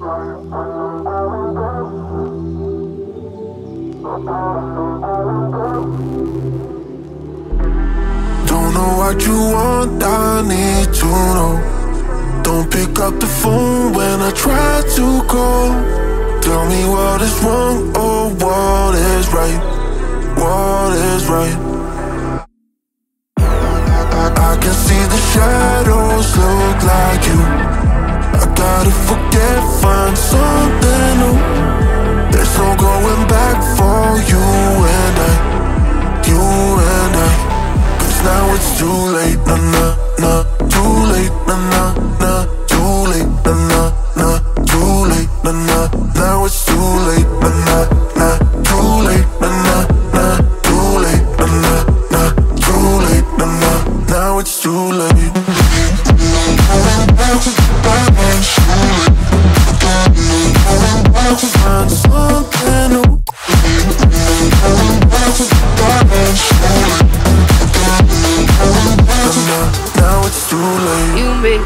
Don't know what you want, I need to know. Don't pick up the phone when I try to call. Tell me what is wrong or what is right. What is right? I, I can see the shadows look like you. I gotta forget something new. There's no going back for you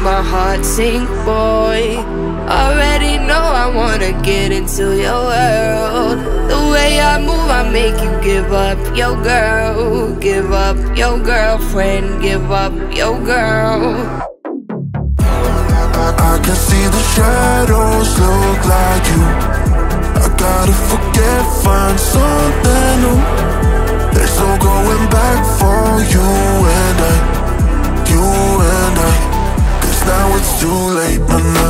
my heart sink, boy. Already know I wanna get into your world. The way I move, I make you give up your girl. Give up your girlfriend, give up your girl. I can see the shadows look like you. I gotta forget, find something new. There's no going back for too late, but now